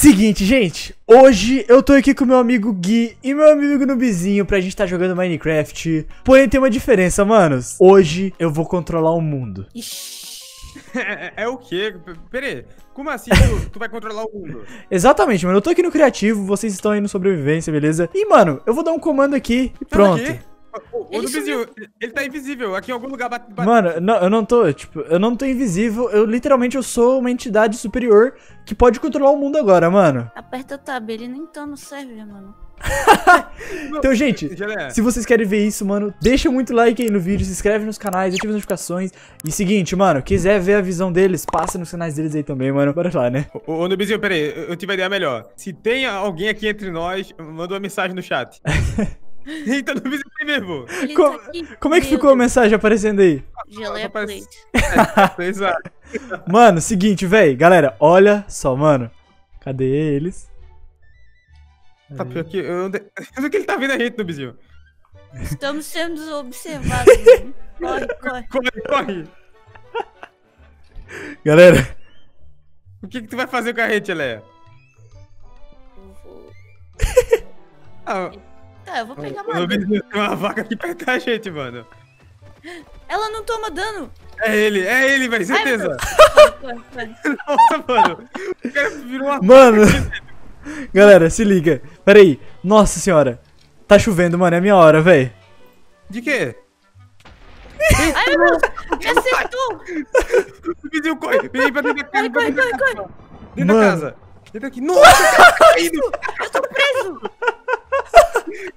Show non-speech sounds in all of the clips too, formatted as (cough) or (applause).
Seguinte, gente, hoje eu tô aqui com meu amigo Gui e meu amigo Nubizinho pra gente tá jogando Minecraft. Porém, tem uma diferença, manos. Hoje eu vou controlar o mundo. (laughs) É, é o quê? P- Pera aí, como assim tu, tu vai controlar o mundo? (laughs) Exatamente, mano. Eu tô aqui no criativo, vocês estão aí no sobrevivência, beleza? E, mano, eu vou dar um comando aqui e pronto. Aqui? O, Ele ele tá invisível, aqui em algum lugar bate, bate- Mano, não, eu não tô, tipo, eu não tô invisível. Eu literalmente eu sou uma entidade superior que pode controlar o mundo agora, mano. Aperta o tab, ele nem tá no server, mano. (laughs) Então, gente, Se vocês querem ver isso, mano, deixa muito like aí no vídeo, se inscreve nos canais, ativa as notificações. E seguinte, mano, quiser ver a visão deles, passa nos canais deles aí também, mano. Bora lá, né? Ô, ô Nubizinho, pera aí, eu- eu tive uma ideia melhor. Se tem alguém aqui entre nós, manda uma mensagem no chat. (laughs) (laughs) Eita, Nubizinho tem mesmo. Ele Co- tá aqui. Como é que Meu ficou a Deus, mensagem aparecendo aí? Geleia plate. (laughs) Exato. (laughs) Mano, seguinte, véi, galera, olha só, mano. Cadê eles? Tá pior que eu não... Eu não que ele tá vendo a gente, Nubizinho. Estamos sendo observados. Corre, corre. Corre, corre. Galera, O que que tu vai fazer com a gente, Leia? Eu vou... Ah, Tá, eu vou pegar uma. Tem uma vaca aqui perto da gente, mano. Ela não toma dano. É ele, é ele, velho, certeza. Corre. (laughs) Nossa, mano. O cara virou uma... mano. Galera, se liga. Pera aí. Nossa senhora. Tá chovendo, mano, é a minha hora, véi. De quê? Ai, meu Deus. Me acertou. O vizinho corre. Vem aí pra dentro da casa. Corre, corre, corre, casa. Dentro da casa. Dentro aqui. Nossa, (laughs) caindo. Eu tô preso.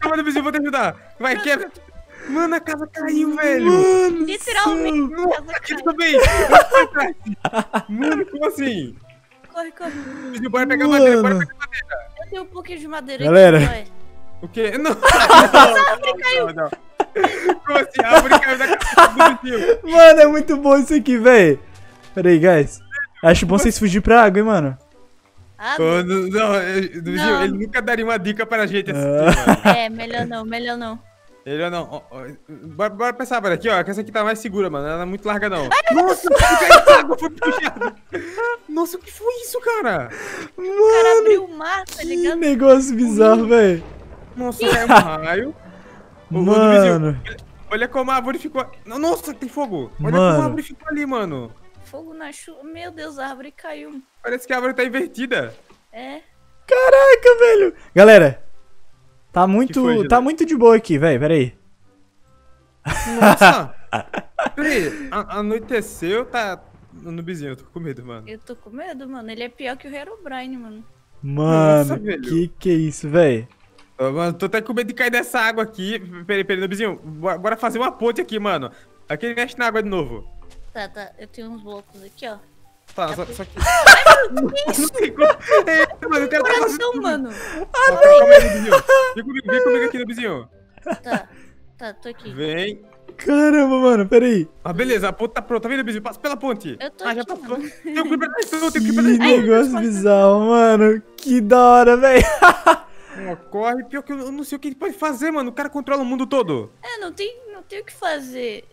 Calma, vizinho, vou te ajudar. Vai, quebra. Mano, a casa caiu, velho. Mano, Literalmente. Nossa, Casa aqui também. Mano, como assim? Corre, corre. Bora pegar madeira, bora Mano. pegar madeira. Eu tenho um pouquinho de madeira Galera. aqui. vai. O quê? (laughs) Não. Não, caiu. não, não. Como assim? A árvore caiu da casa do. Mano, é muito bom isso aqui, véi. Pera aí, guys. Acho bom vocês fugir pra água, hein, mano. Ah, não, não, eu- Não. ele nunca daria uma dica pra gente assim, Ah. mano. é, melhor não, melhor não. Ele não. ó, ó, bora, bora pensar, bora aqui, ó. Que essa aqui tá mais segura, mano. Ela não é muito larga, não. Nossa, que caiu água, foi puxado. Nossa, o que foi isso, cara? O cara abriu o mar, tá Que ligado? negócio bizarro, véi. Nossa, caiu um raio. Mano. olha- como a árvore ficou. Nossa, tem fogo. Olha como Mano. a árvore ficou ali, mano. Fogo na chuva. Meu Deus, a árvore caiu. Parece que a árvore tá invertida. É. Caraca, velho. Galera, tá muito, foi, tá muito de boa aqui, véi. Pera aí. Nossa. (laughs) Peraí, a- anoiteceu, tá. No vizinho, eu tô com medo, mano. Eu tô com medo, mano. Ele é pior que o Herobrine, mano. Mano, Nossa, velho. que que é isso? Ô, Mano, tô até com medo de cair dessa água aqui. Peraí, peraí, Nubizinho. Bora fazer uma ponte aqui, mano. Aqui ele mexe na água de novo. Tá, tá. Eu tenho uns blocos aqui, ó. Tá, só, só que. (laughs) Não tem. Eita, mano, o cara tá fazendo. Coração, mano. Calma aí, Nubizinho. Vem comigo, vem comigo aqui, Nubizinho. Tá. Tá, tô aqui. Vem. Caramba, mano, pera aí. Ah, beleza, a ponte tá pronta. Vem, Nubizinho, passa pela ponte. Eu tô ah, já aqui, passou. mano. Tem que ir pra trás, tem que ir Que pra trás. negócio bizarro, mano. Que da hora, véi. Ó, Corre, pior que eu eu não sei o que ele pode fazer, mano. O cara controla o mundo todo. É, não tem, não tem o que fazer.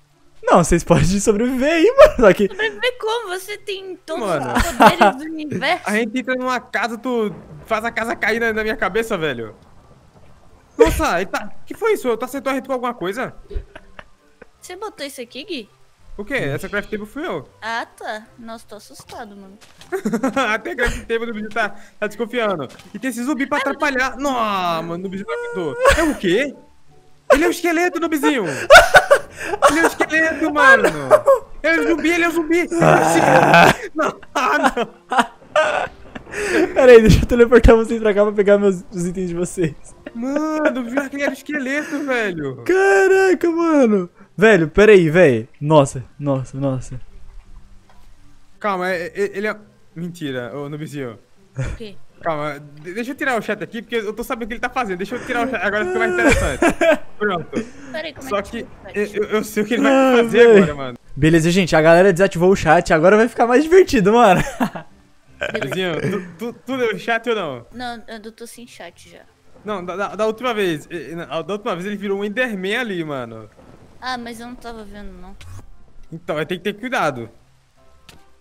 Não, vocês podem sobreviver aí, mano. Só que. Sobreviver como? Você tem todos Mano. os poderes do universo. (laughs) A gente entra numa casa, tu faz a casa cair na, na minha cabeça, velho. Nossa, ele tá. que foi isso? Tu acertou a gente com alguma coisa? Você botou isso aqui, Gui? O quê? Essa craft table fui eu. Ah, tá. Nossa, tô assustado, mano. (laughs) Até a craft table do bicho tá, tá desconfiando. E tem esse zumbi pra atrapalhar. Não, mano, o bicho não aguentou. É o quê? Ele é um esqueleto, no vizinho. (laughs) Ele é um esqueleto, mano. Ele é um zumbi, ele é um zumbi. Não, ah, não. Pera aí, deixa eu teleportar vocês pra cá pra pegar meus, os itens de vocês. Mano, viu que ele era um esqueleto, velho. Caraca, mano. Velho, pera aí, velho. Nossa, nossa, nossa. Calma, é- é- ele é. Mentira, ô Nubizinho. O quê? Calma, de- deixa eu tirar o chat aqui, porque eu tô sabendo o que ele tá fazendo. Deixa eu tirar o chat, agora fica mais interessante. (laughs) Pronto. Peraí, como Só é que que... eu, eu- eu sei o que ele vai Ah, fazer véi. agora, mano. Beleza, gente, a galera desativou o chat, agora vai ficar mais divertido, mano. Nubizinho, tu, tu, tu deu chat ou não? Não, eu tô sem chat já. Não, da, da- da última vez. Da última vez ele virou um Enderman ali, mano. Ah, mas eu não tava vendo, não. Então, vai ter que ter cuidado.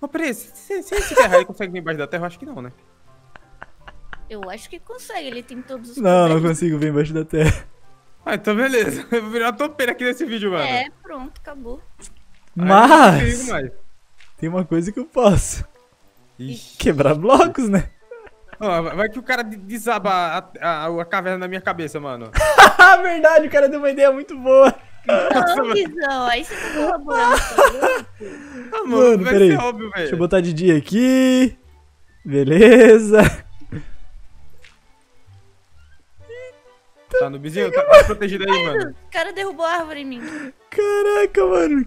Ô, peraí, se, se, se esse terra aí (laughs) consegue vir embaixo da terra, eu acho que não, né? Eu acho que consegue, ele tem todos os Não, não poderes. consigo ver embaixo da terra. Ah, então beleza. (laughs) Eu vou virar uma topeira aqui nesse vídeo, mano. É, pronto, acabou. Não Mas tem uma coisa que eu posso. Ixi. Quebrar blocos, né? Ó, vai que o cara de- desaba a, a, a caverna na minha cabeça, mano. (laughs) Verdade, o cara deu uma ideia muito boa. Não, Guizão, aí você tá colaborando. Ah, Mano, peraí. óbvio, Deixa eu botar de dia aqui. Beleza. Tá no vizinho, tá, tá protegido aí, mano. O cara derrubou a árvore em mim. Caraca, mano.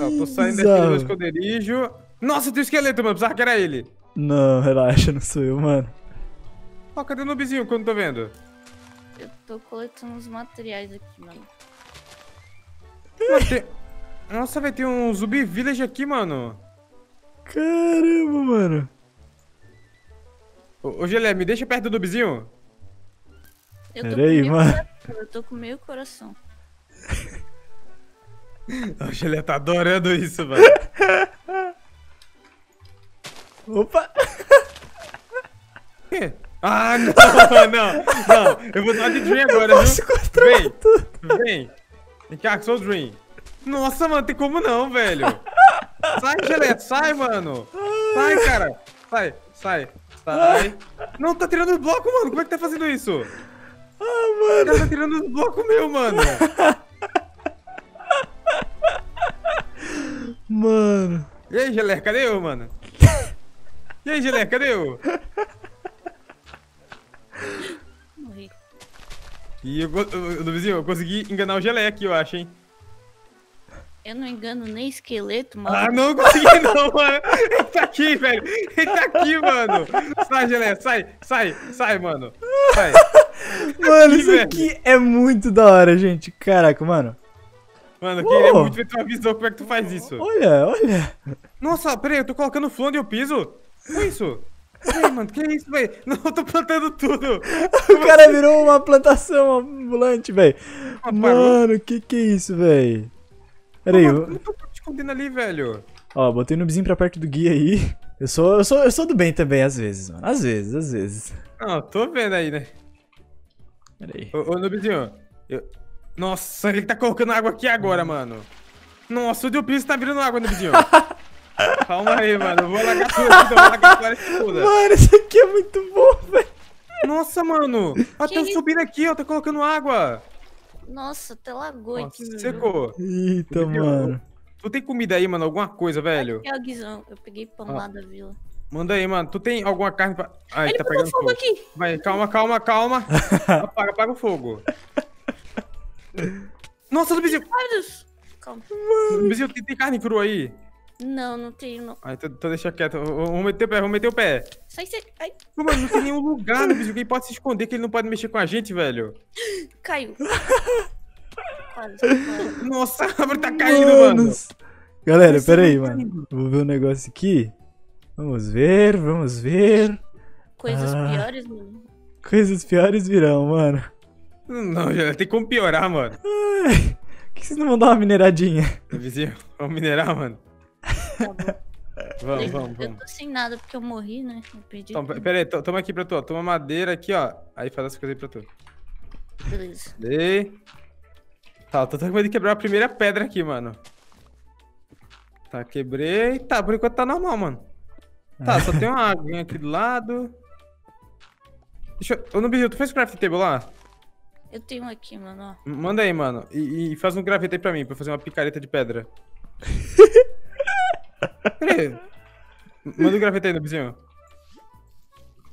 Ó, tô saindo daqui do esconderijo. Nossa, tem um esqueleto, mano. Pensava que era ele. Não, relaxa, não sou eu, mano. Ó, cadê o eu não tô vendo? Eu tô coletando os materiais aqui, mano. Mano, tem... Nossa, vai ter um zumbi village aqui, mano. Caramba, mano. Ô, ô Gelé, me deixa perto do noobzinho. Eu tô Pera com mano. coração, eu tô com meio coração. (laughs) O Gelé tá adorando isso, velho. (laughs) Opa. (laughs) Ah, não, não, não. Eu vou dar de Dream agora, Posso viu? Vem, tudo. vem. Vem cá, que sou o Dream. Nossa, mano, tem como não, velho. Sai, Gelé, sai, mano. Sai, cara. Sai, sai, sai. Não, tá tirando os blocos, mano. Como é que tá fazendo isso? Ah, O mano. cara tá tirando os blocos meu, mano. (laughs) Mano. E aí, Gelé, cadê eu, mano? E aí, Gelé, cadê eu? Morri. E eu, eu- vizinho, eu consegui enganar o Gelé aqui, eu acho, hein? Eu não engano nem esqueleto, mano. Ah, não consegui (laughs) não, mano. Ele tá aqui, velho. Ele tá aqui, mano. Sai, Gelé, sai, sai, sai, mano. Sai. Mano, isso aqui é muito da hora, gente. Caraca, mano. Mano, eu queria muito ver tua visão, como é que tu faz isso. Olha, olha. Nossa, peraí, eu tô colocando flor onde eu piso? Que é isso? Peraí, mano, que é isso, velho? (laughs) Não, eu tô plantando tudo. O cara virou uma plantação ambulante, velho. Ah. Mano, que que é isso, velho? Pera aí, Mano, eu- eu tô te escondendo ali, velho? ó, botei o noobzinho pra perto do guia aí. Eu sou, eu sou, eu sou do bem também, às vezes, mano. Às vezes, às vezes. Não, tô vendo aí, né? Pera aí. Ô, ô Nubzinho, eu... Nossa, ele tá colocando água aqui agora, mano. Nossa, o Dio Piso tá virando água, Nubzinho. (laughs) Calma aí, mano. Eu vou largar tudo eu vou largar a floresta toda. Mano, isso aqui é muito bom, velho. Nossa, mano. Ó, Que tá subindo aqui, ó. Tá colocando água. Nossa, até lagou Nossa, aqui, secou. Eita, mano. Tu tem comida aí, mano? Alguma coisa, velho? Aqui é o Guizão, eu peguei pão Ah. lá da vila. Manda aí, mano. Tu tem alguma carne pra... Ai, Ele tá pegou pegando fogo fogo. aqui! Vai, calma, calma, calma. (laughs) apaga, apaga o fogo. Nossa, Deus! Calma. Nubzinho, tem, tem carne crua aí? Não, não tenho, não. Ai, então, então deixa quieto. Vamos meter o pé, vamos meter o pé. Sai, sai. Ai, Pô, Mano, não tem nenhum lugar no bicho (laughs) que ele pode se esconder, que ele não pode mexer com a gente, velho. caiu. (laughs) Quase, quase. Nossa, a árvore tá caindo, mano. Manos. Galera, Nossa, pera aí, tá mano. Vou ver um negócio aqui. Vamos ver, vamos ver. Coisas Ah. piores, mano. Coisas piores virão, mano. Não, já tem como piorar, mano. Ai, por que vocês não vão dar uma mineradinha? Vizinho, vamos minerar, mano. Tá bom. Vamos, eu, vamos, eu vamos. tô sem nada porque eu morri, né? Eu perdi. Então, tudo. pera aí, to- toma aqui pra tu, ó. Toma madeira aqui, ó. Aí faz as coisas aí pra tu. Beleza. Dei. Tá, eu tô com medo de quebrar a primeira pedra aqui, mano. Tá, quebrei. Tá, por enquanto tá normal, mano. Tá, só tem uma aguinha aqui do lado. Deixa eu... Ô, Nubinho, tu fez o craft table lá? Eu tenho um aqui, mano, ó. Manda aí, mano. E, e faz um graveto aí pra mim, pra eu fazer uma picareta de pedra. (laughs) Pera aí. M- Manda um graveto aí, Nubinho.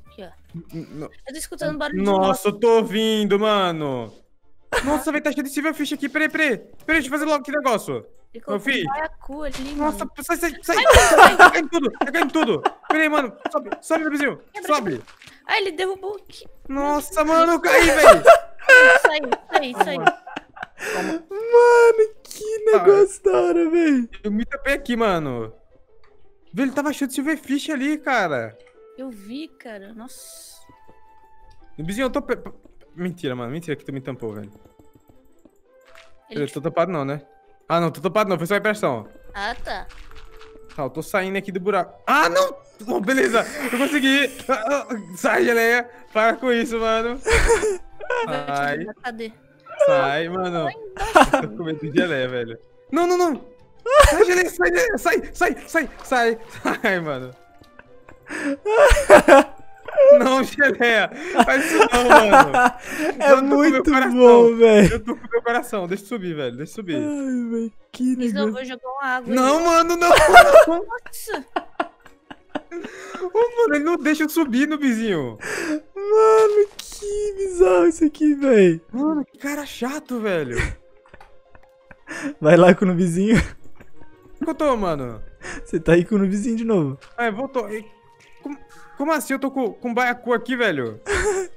Aqui, ó. Eu tô escutando barulho de Nossa, eu tô ouvindo, mano. Nossa, velho, tá cheio de silverfish aqui. Peraí, peraí. Peraí, deixa eu fazer logo que negócio. Ele colocou filho. um baiacu ali, Nossa, mano. sai, sai, sai. sai. Tá caindo tudo, tá caindo tudo. Peraí, mano. Sobe, sobe. Quebra, Sobe. Ah, ele derrubou aqui. Nossa, mano, eu caí, velho. Saiu, saiu, saiu. Mano, que negócio da hora, velho. Eu me tapei aqui, mano. Velho, ele tava cheio de silverfish ali, cara. Eu vi, cara. Nossa. Nubinho, eu tô... Mentira, mano. Mentira que tu me tampou, velho. Ele... Eu tô tampado não, né? Ah, não, tô tampado não. Foi só a impressão. Ah, tá. Tá, eu tô saindo aqui do buraco. Ah, não! Oh, beleza, eu consegui. Ah, ah, Sai, geleia. Para com isso, mano. (laughs) Sai, Cadê? sai, mano. Eu tô com medo de geleia, velho. Não, não, não. Sai, geleia, sai, geleia. Sai, sai, sai, sai. (laughs) Sai, mano. (laughs) Não, geleia. Faz isso não, mano. (laughs) É Eu tô com meu muito coração. bom, velho. Eu tô com meu coração. Deixa eu subir, velho. Deixa eu subir. Ai, velho, que Mas eu negócio. vou jogar uma água. Não, mano, não. não. Nossa! Ô, mano, ele não deixa eu subir no vizinho. Mano, que bizarro isso aqui, velho. Mano, que cara chato, velho. Vai lá com o vizinho. Onde que eu tô, mano? Você tá aí com o vizinho de novo. Ah, voltou. E- Como, assim eu tô com, com baiacu aqui, velho? (laughs)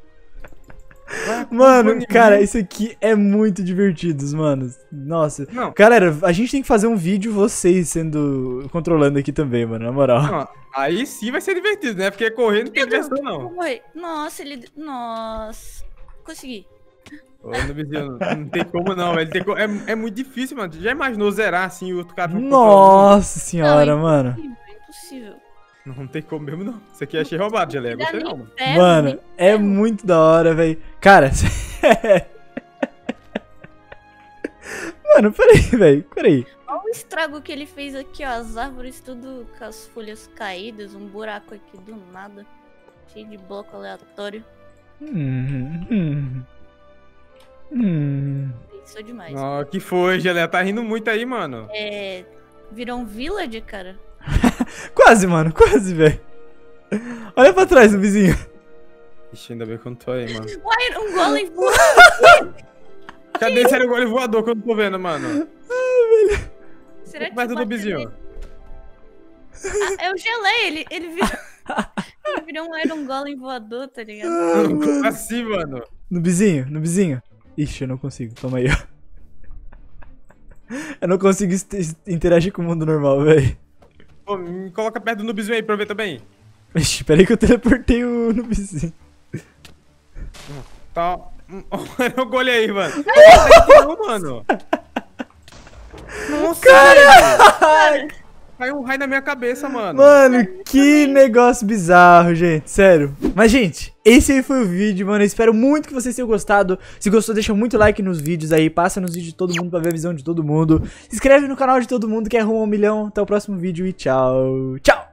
Baiacu Mano, cara, isso aqui é muito divertido, mano. Nossa. Não. Galera, a gente tem que fazer um vídeo vocês sendo. controlando aqui também, mano, na moral. Não, aí sim vai ser divertido, né? Porque correr não tem diversão, não. Oi. Nossa, ele. Nossa. Consegui. Ô, no vizinho, não, tem como não, velho. Co- É, é muito difícil, mano. Já imaginou zerar assim e o outro cara... não Nossa senhora, Não, mano. Impossível, impossível. Não, tem como mesmo, não. Isso aqui achei roubado, Geleia. Dá Gostei nem não, mano. Mano, é muito da hora, velho. Cara, (laughs) Mano, peraí, velho. Peraí. Olha o estrago que ele fez aqui, ó. As árvores tudo com as folhas caídas, um buraco aqui do nada. Cheio de bloco aleatório. Hum, hum. Hum. Pensou demais. Ó, que foi, Geleia? Tá rindo muito aí, mano. É. Virou um village, cara. (laughs) Quase, mano, quase, velho. Olha pra trás do vizinho. Ixi, ainda bem que eu não tô aí, mano. (laughs) Uai, um golem (laughs) voando. Cadê esse aerogólio voador que eu não tô vendo, mano? Será que Perto do vizinho. Ah, eu gelei, ele, ele virou. ele virou um Iron Golem voador, tá ligado? Como assim, mano? No vizinho, no vizinho. Ixi, eu não consigo. Toma aí, ó. Eu não consigo interagir com o mundo normal, velho. Pô, me coloca perto do noobzinho aí pra eu ver também. Ixi, peraí que eu teleportei o no vizinho. Tá. Hum, (laughs) Olha o gole aí, mano. Não, mano. Nossa, velho. Caiu um raio na minha cabeça, mano. Mano, que negócio bizarro, gente. Sério. Mas, gente, esse aí foi o vídeo, mano. Eu espero muito que vocês tenham gostado. Se gostou, deixa muito like nos vídeos aí. Passa nos vídeos de todo mundo pra ver a visão de todo mundo. Se inscreve no canal de todo mundo que é rumo a um milhão. Até o próximo vídeo e tchau. Tchau!